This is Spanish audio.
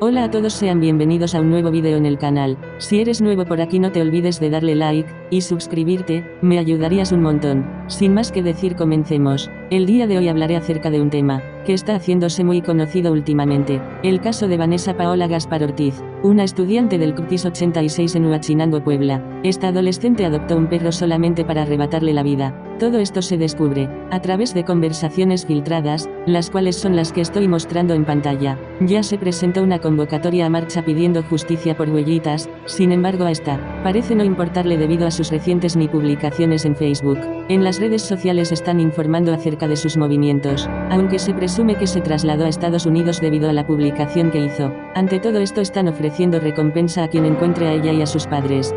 Hola a todos sean bienvenidos a un nuevo video en el canal, si eres nuevo por aquí no te olvides de darle like, y suscribirte, me ayudarías un montón. Sin más que decir comencemos, el día de hoy hablaré acerca de un tema, que está haciéndose muy conocido últimamente, el caso de Vanessa Paola Gaspar Ortiz, una estudiante del CUPTIS 86 en Huachinango, Puebla. Esta adolescente adoptó un perro solamente para arrebatarle la vida. Todo esto se descubre, a través de conversaciones filtradas, las cuales son las que estoy mostrando en pantalla. Ya se presentó una convocatoria a marcha pidiendo justicia por huellitas, sin embargo a esta, parece no importarle debido a sus recientes ni publicaciones en Facebook. En las redes sociales están informando acerca de sus movimientos, aunque se presume que se trasladó a Estados Unidos debido a la publicación que hizo. Ante todo esto están ofreciendo recompensa a quien encuentre a ella y a sus padres.